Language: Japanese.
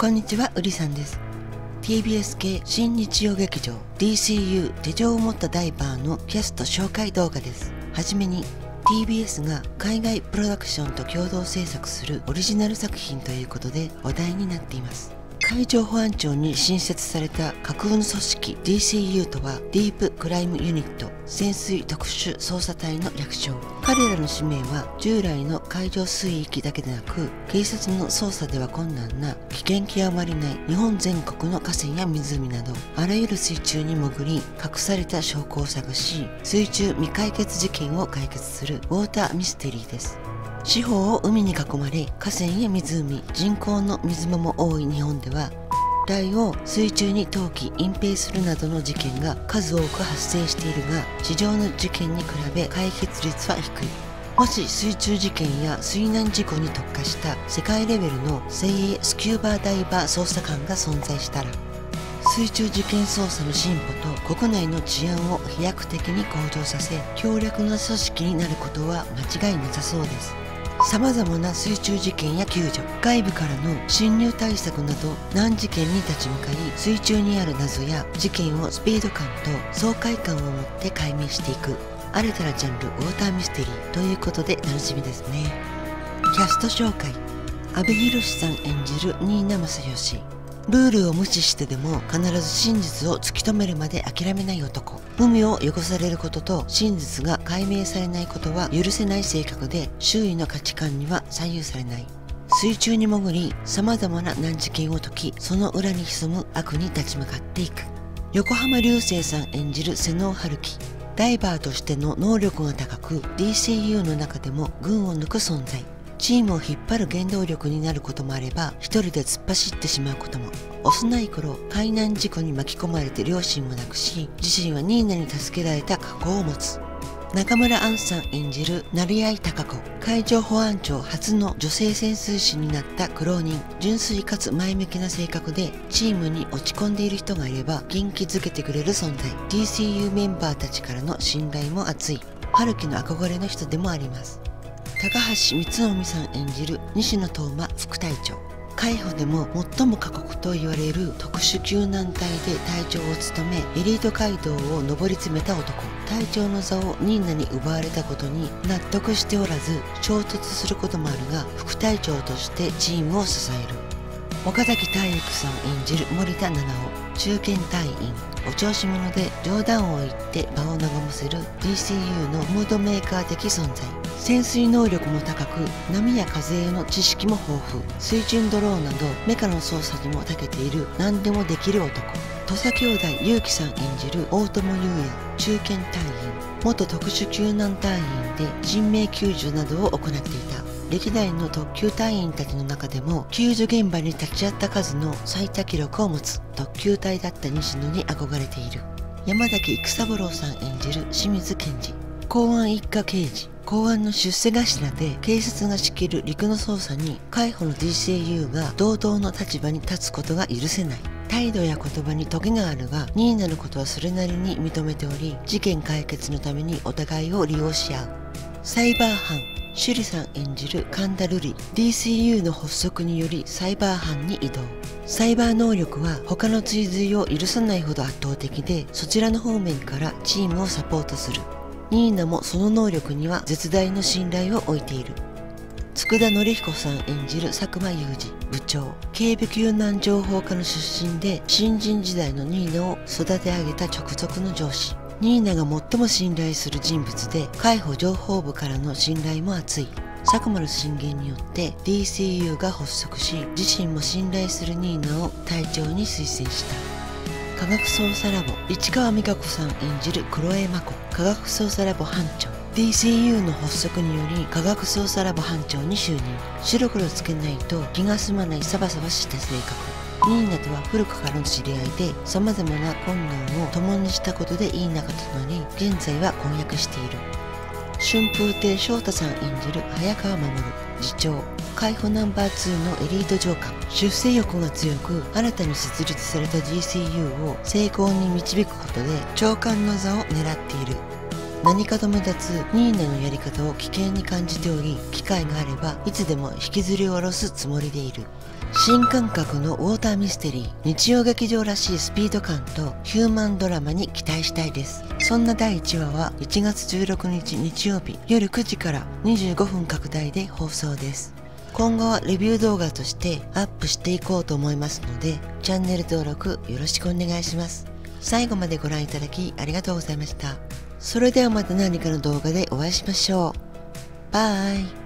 こんにちは、うりさんです。TBS 系新日曜劇場 DCU 手錠を持ったダイバーのキャスト紹介動画です。はじめに TBS が海外プロダクションと共同制作するオリジナル作品ということで話題になっています。海上保安庁に新設された架空の組織 DCU とはディープクライムユニット潜水特殊捜査隊の略称。彼らの使命は従来の海上水域だけでなく警察の捜査では困難な危険極まりない日本全国の河川や湖などあらゆる水中に潜り隠された証拠を探し水中未解決事件を解決するウォーターミステリーです。四方を海に囲まれ河川や湖人工の水間も多い日本では体を水中に投棄隠蔽するなどの事件が数多く発生しているが地上の事件に比べ解決率は低い。もし水中事件や水難事故に特化した世界レベルの精鋭スキューバーダイバー捜査官が存在したら水中事件捜査の進歩と国内の治安を飛躍的に向上させ強力な組織になることは間違いなさそうです。様々な水中事件や救助外部からの侵入対策など難事件に立ち向かい水中にある謎や事件をスピード感と爽快感を持って解明していく。新たなジャンルウォーターミステリーということで楽しみですねキャスト紹介。阿部寛さん演じる新名正義ルールを無視してでも必ず真実を突き止めるまで諦めない男。海を汚されることと真実が解明されないことは許せない性格で周囲の価値観には左右されない。水中に潜り様々な難事件を解きその裏に潜む悪に立ち向かっていく。横浜流星さん演じる瀬能春樹。ダイバーとしての能力が高く DCU の中でも群を抜く存在。チームを引っ張る原動力になることもあれば一人で突っ走ってしまうことも。幼い頃海難事故に巻き込まれて両親を亡くし自身はニーナに助けられた過去を持つ。中村杏さん演じる成合孝子。海上保安庁初の女性潜水士になった苦労人。純粋かつ前向きな性格でチームに落ち込んでいる人がいれば元気づけてくれる存在。DCU メンバーたちからの信頼も厚い。春樹の憧れの人でもあります。高橋光臣さん演じる西野東馬副隊長海保でも最も過酷と言われる特殊救難隊で隊長を務めエリート街道を上り詰めた男。隊長の座をニーナに奪われたことに納得しておらず衝突することもあるが副隊長としてチームを支える。岡崎体育さん演じる森田七尾。中堅隊員お調子者で冗談を言って場を和ませる DCU のムードメーカー的存在。潜水能力も高く波や風への知識も豊富。水中ドローンなどメカの操作にも長けている。何でもできる男。土佐兄弟結城さん演じる大友優也。中堅隊員。元特殊救難隊員で人命救助などを行っていた。歴代の特急隊員たちの中でも救助現場に立ち会った数の最多記録を持つ特急隊だった西野に憧れている。山崎育三郎さん演じる清水健二。公安一課刑事。公安の出世頭で警察が仕切る陸の捜査に海保の DCU が同等の立場に立つことが許せない。態度や言葉にトゲがあるがニーナのことはそれなりに認めており事件解決のためにお互いを利用し合う。サイバー犯。趣里さん演じる神田瑠璃 DCU の発足によりサイバー班に移動。サイバー能力は他の追随を許さないほど圧倒的でそちらの方面からチームをサポートする。ニーナもその能力には絶大の信頼を置いている。佃典彦さん演じる佐久間裕二部長。警備救難情報課の出身で新人時代のニーナを育て上げた直属の上司。ニーナが最も信頼する人物で海保情報部からの信頼も厚い。佐久間の進言によって DCU が発足し自身も信頼するニーナを隊長に推薦した。科学捜査ラボ市川美香子さん演じる黒江真子。科学捜査ラボ班長。DCU の発足により科学捜査ラボ班長に就任。白黒つけないと気が済まないサバサバした性格。ニーナとは古くからの知り合いで様々な困難を共にしたことでいい仲となり現在は婚約している。春風亭昇太さん演じる早川守。次長海保ナンバー2のエリート上官。出世欲が強く新たに設立された GCU を成功に導くことで長官の座を狙っている。何かと目立つニーナのやり方を危険に感じており機会があればいつでも引きずり下ろすつもりでいる。新感覚のウォーターミステリー日曜劇場らしいスピード感とヒューマンドラマに期待したいです。そんな第1話は1月16日日曜日夜9時から25分拡大で放送です。今後はレビュー動画としてアップしていこうと思いますのでチャンネル登録よろしくお願いします。最後までご覧いただきありがとうございました。それではまた何かの動画でお会いしましょう。バイ。